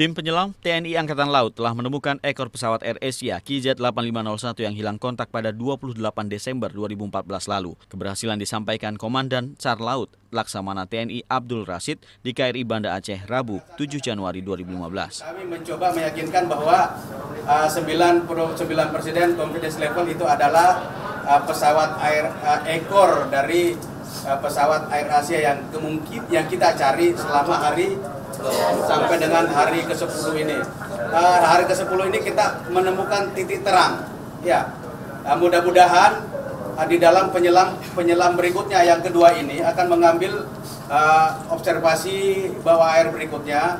Tim penyelam TNI Angkatan Laut telah menemukan ekor pesawat Air Asia KZ8501 yang hilang kontak pada 28 Desember 2014 lalu. Keberhasilan disampaikan Komandan Sar Laut Laksamana TNI Abdul Rasid di KRI Banda Aceh Rabu 7 Januari 2015. Kami mencoba meyakinkan bahwa uh, 9, 9 Presiden Confidence Level itu adalah uh, pesawat air uh, ekor dari uh, pesawat Air Asia yang kemungkin yang kita cari selama hari sampai dengan hari ke-10 ini. Uh, hari ke-10 ini kita menemukan titik terang. Ya, uh, mudah-mudahan uh, di dalam penyelam penyelam berikutnya yang kedua ini akan mengambil uh, observasi bawah air berikutnya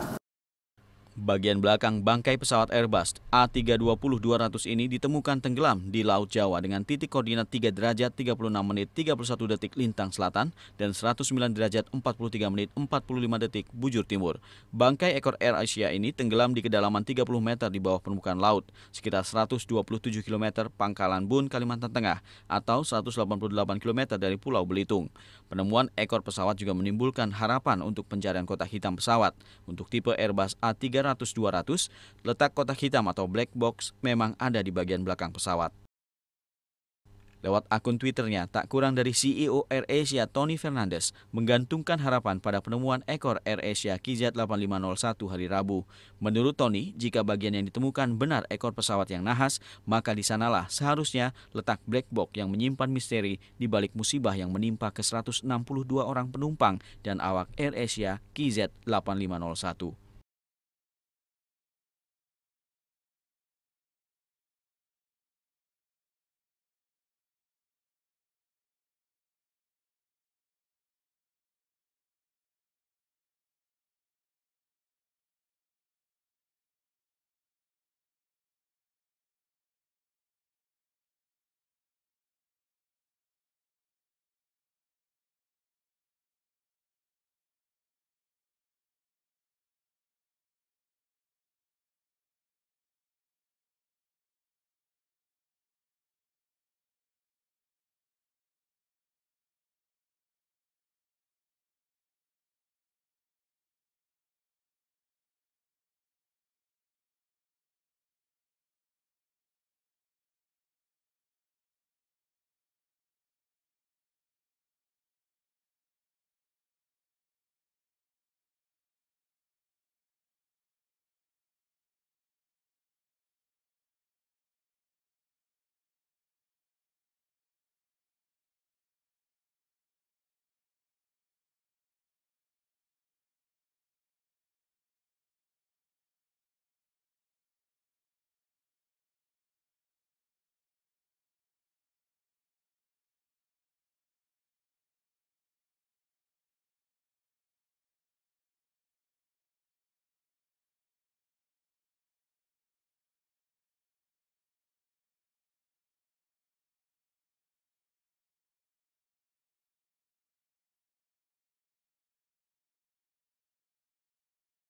Bagian belakang bangkai pesawat Airbus A320-200 ini ditemukan tenggelam di Laut Jawa dengan titik koordinat 3 derajat 36 menit 31 detik lintang selatan dan 109 derajat 43 menit 45 detik bujur timur. Bangkai ekor Air Asia ini tenggelam di kedalaman 30 meter di bawah permukaan laut, sekitar 127 km pangkalan Bun, Kalimantan Tengah atau 188 km dari Pulau Belitung. Penemuan ekor pesawat juga menimbulkan harapan untuk pencarian kotak hitam pesawat. Untuk tipe Airbus A300 200 letak kotak hitam atau black box memang ada di bagian belakang pesawat. Lewat akun Twitternya, tak kurang dari CEO AirAsia Tony Fernandes menggantungkan harapan pada penemuan ekor AirAsia KZ8501 hari Rabu. Menurut Tony, jika bagian yang ditemukan benar ekor pesawat yang nahas, maka di sanalah seharusnya letak black box yang menyimpan misteri di balik musibah yang menimpa ke 162 orang penumpang dan awak AirAsia KZ8501.